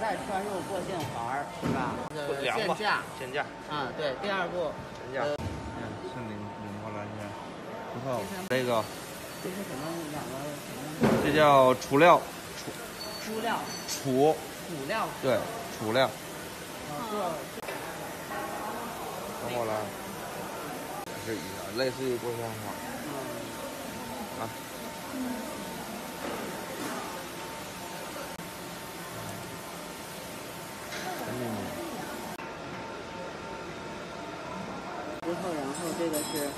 再穿入过境环儿是吧？呃，凉吧限价限价，啊，对。第二步，限价。嗯，是领领过来之后这个。这是什么两个什么这叫储。料，储猪料、储储料？对储料，啊，做等会儿来，是一下，类似于过香花嗯，啊。之后然后这个是